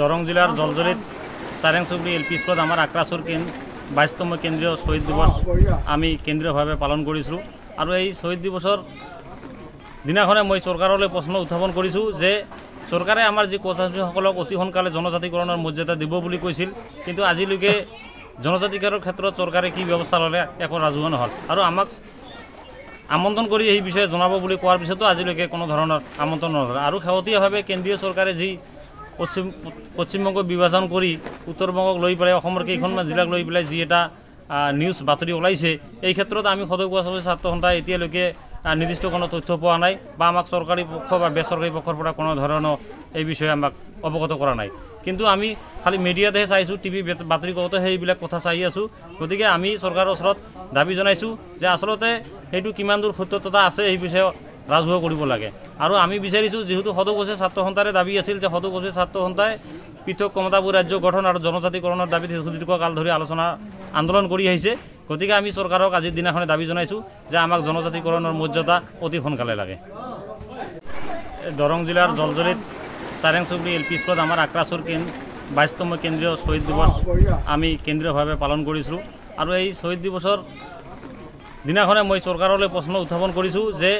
দৰং জিলাৰ জলজৰিত চাৰেং চুবুৰী L P স্কুলত আমাৰ আক্ৰাচুৰ কেন বাইছতম কেন্দ্ৰীয় শ্বহীদ দিৱস আমি কেন্দ্ৰীয়ভাৱে পালন কৰিছিলোঁ আৰু এই শ্বহীদ দিৱসৰ দিনাখনে মই চৰকাৰলৈ প্ৰশ্ন উত্থাপন কৰিছোঁ যে চৰকাৰে আমাৰ যি কোচ ছাত্ৰীসকলক অতি সোনকালে জনজাতিকৰণৰ মৰ্যাদা দিব বুলি কৈছিল কিন্তু আজিলৈকে জনজাতিকৰণৰ ক্ষেত্ৰত চৰকাৰে কি ব্যৱস্থা ল'লে একো ৰাজহুৱা নহ'ল। আৰু আমাক আমন্ত্ৰণ কৰি এই বিষয়ে জনাব বুলি কোৱাৰ পিছতো আজিলৈকে কোনো ধৰণৰ আমন্ত্ৰণ নধৰে আৰু শেহতীয়াভাৱে কেন্দ্ৰীয় চৰকাৰে যি পশ্চিম পশ্চিমবংগ বিভাজন কৰি উত্তৰ-বংগক লৈ পেলাই অসমৰ কেইখনমান জিলাক লৈ পেলাই যি এটা নিউজ বাতৰি ওলাইছে এই ক্ষেত্ৰত আমি সদৌ গুৱাহাটী ছাত্ৰ সন্থাই এতিয়ালৈকে আহ, নিৰ্দিষ্ট কোনো তথ্য পোৱা নাই বা আমাক চৰকাৰী পক্ষ বা বেচৰকাৰী পক্ষৰ পৰা কোনো ধৰণৰ এই বিষয়ে আমাক অৱগত কৰা নাই। কিন্তু আমি খালি মিডিয়াতেহে চাইছোঁ টিভি বাতৰি কাকতো সেইবিলাক কথা চাই আছোঁ। গতিকে আমি চৰকাৰৰ ওচৰত দাবী জনাইছোঁ যে আচলতে সেইটো কিমান দূৰ সত্যতা আছে সেই বিষয়ে ৰাজহুৱা কৰিব লাগে। আৰু আমি বিচাৰিছোঁ যিহেতু সদৌ ছাত্ৰ সন্থাৰে দাবী আছিল যে সদৌ ছাত্ৰ সন্থাই পৃথক কমতাবোৰ ৰাজ্য গঠন আৰু জনজাতিকৰণৰ দাবীত সুদীৰ্ঘ কাল ধৰি আলোচনা আন্দোলন কৰি আহিছে। গতিকে আমি চৰকাৰক আজিৰ দিনাখনে দাবী জনাইছোঁ যে আমাক জনজাতিকৰণৰ মৰ্যাদা অতি সোনকালে লাগে। দৰং জিলাৰ জলজৰিত চাৰেং চুবুৰী এল পি স্কুলত আমাৰ আক্ৰাচুৰ কেন বাইছতম কেন্দ্ৰীয় শ্বহীদ দিৱস আমি কেন্দ্ৰীয়ভাৱে পালন কৰিছিলোঁ আৰু এই শ্বহীদ দিৱসৰ দিনাখনে মই চৰকাৰলৈ প্ৰশ্ন উত্থাপন কৰিছোঁ যে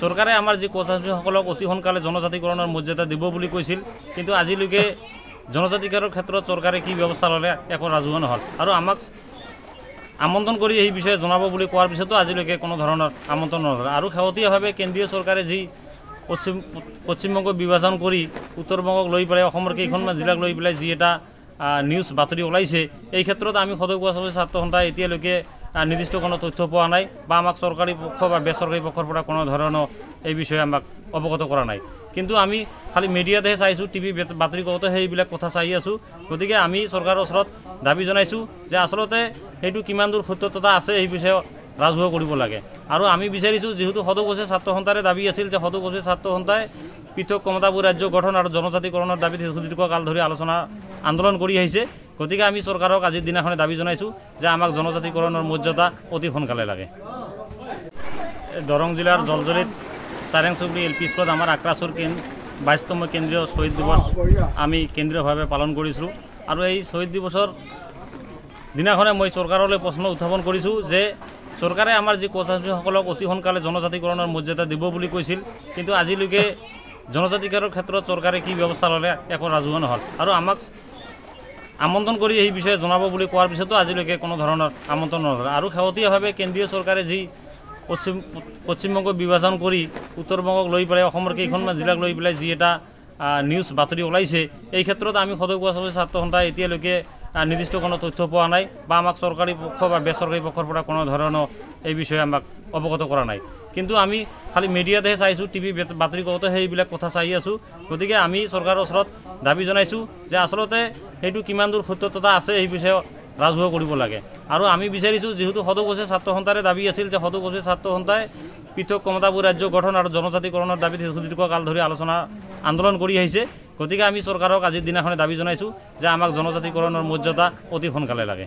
চৰকাৰে আমাৰ যি কোচ ছাত্ৰীসকলক অতি সোনকালে জনজাতিকৰণৰ মৰ্যাদা দিব বুলি কৈছিল কিন্তু আজিলৈকে জনজাতিকৰণৰ ক্ষেত্ৰত চৰকাৰে কি ব্যৱস্থা ল'লে একো ৰাজহুৱা নহ'ল। আৰু আমাক আমন্ত্ৰণ কৰি এই বিষয়ে জনাব বুলি কোৱাৰ পিছতো আজিলৈকে কোনো ধৰণৰ আমন্ত্ৰণ নধৰে আৰু শেহতীয়াভাৱে কেন্দ্ৰীয় চৰকাৰে যি পশ্চিম পশ্চিমবংগ বিভাজন কৰি উত্তৰ-বংগক লৈ পেলাই অসমৰ কেইখনমান জিলাক লৈ পেলাই যি এটা নিউজ বাতৰি ওলাইছে এই ক্ষেত্ৰত আমি সদৌ গুৱাহাটী ছাত্ৰ সন্থাই এতিয়ালৈকে নিৰ্দিষ্ট কোনো তথ্য পোৱা নাই বা আমাক চৰকাৰী পক্ষ বা বেচৰকাৰী পক্ষৰ পৰা কোনো ধৰণৰ এই বিষয়ে আমাক অৱগত কৰা নাই। কিন্তু আমি খালি মিডিয়াতেহে চাইছোঁ টিভি বাতৰি কাকতো সেইবিলাক কথা চাই আছোঁ। গতিকে আমি চৰকাৰৰ ওচৰত দাবী জনাইছোঁ যে আচলতে সেইটো কিমান দূৰ সত্যতা আছে সেই বিষয়ে ৰাজহুৱা কৰিব লাগে। আৰু আমি বিচাৰিছোঁ যিহেতু সদৌ ছাত্ৰ সন্থাৰে দাবী আছিল যে সদৌ ছাত্ৰ সন্থাই পৃথক কমতাবোৰ ৰাজ্য গঠন আৰু জনজাতিকৰণৰ দাবীত সুদীৰ্ঘ কাল ধৰি আলোচনা আন্দোলন কৰি আহিছে। গতিকে আমি চৰকাৰক আজিৰ দিনাখনে দাবী জনাইছোঁ যে আমাক জনজাতিকৰণৰ মৰ্যাদা অতি সোনকালে লাগে। দৰং জিলাৰ জলজৰিত চাৰেং চুবুৰী এল পি স্কুলত আমাৰ আক্ৰাচুৰ বাইছতম কেন্দ্ৰীয় শ্বহীদ দিৱস আমি কেন্দ্ৰীয়ভাৱে পালন কৰিছিলোঁ আৰু এই শ্বহীদ দিৱসৰ দিনাখনে মই চৰকাৰলৈ প্ৰশ্ন উত্থাপন কৰিছোঁ যে চৰকাৰে আমাৰ যি কোচ ছাত্ৰীসকলক অতি সোনকালে জনজাতিকৰণৰ মৰ্যাদা দিব বুলি কৈছিল কিন্তু আজিলৈকে জনজাতিকৰণৰ ক্ষেত্ৰত চৰকাৰে কি ব্যৱস্থা ল'লে একো ৰাজহুৱা নহ'ল। আৰু আমাক আমন্ত্ৰণ কৰি এই বিষয়ে জনাব বুলি কোৱাৰ পিছতো আজিলৈকে কোনো ধৰণৰ আমন্ত্ৰণ নধৰে। আৰু শেহতীয়াভাৱে কেন্দ্ৰীয় চৰকাৰে যি পশ্চিম পশ্চিমবংগ বিভাজন কৰি উত্তৰ-বংগক লৈ পেলাই অসমৰ কেইখনমান জিলাক লৈ পেলাই যি এটা নিউজ বাতৰি ওলাইছে এই ক্ষেত্ৰত আমি সদৌ গুৱাহাটী ছাত্ৰ সন্থাই এতিয়ালৈকে নিৰ্দিষ্ট কোনো তথ্য পোৱা নাই বা আমাক চৰকাৰী পক্ষ বা বেচৰকাৰী পক্ষৰ পৰা কোনো ধৰণৰ এই বিষয়ে আমাক অৱগত কৰা নাই। কিন্তু আমি খালি মিডিয়াতেহে চাইছোঁ টিভি বাতৰি কাকতো সেইবিলাক কথা চাই আছোঁ। গতিকে আমি চৰকাৰৰ ওচৰত দাবী জনাইছোঁ যে আচলতে সেইটো কিমান দূৰ সত্যতা আছে সেই বিষয়ে ৰাজহুৱা কৰিব লাগে। আৰু আমি বিচাৰিছোঁ যিহেতু সদৌ ছাত্ৰ সন্থাৰে দাবী আছিল যে সদৌ ছাত্ৰ সন্থাই পৃথক কমতাবোৰ ৰাজ্য গঠন আৰু জনজাতিকৰণৰ দাবীত সুদীৰ্ঘ কাল ধৰি আলোচনা আন্দোলন কৰি আহিছে। গতিকে আমি চৰকাৰক আজিৰ দিনাখনে দাবী জনাইছোঁ যে আমাক জনজাতিকৰণৰ মৰ্যাদা অতি সোনকালে লাগে।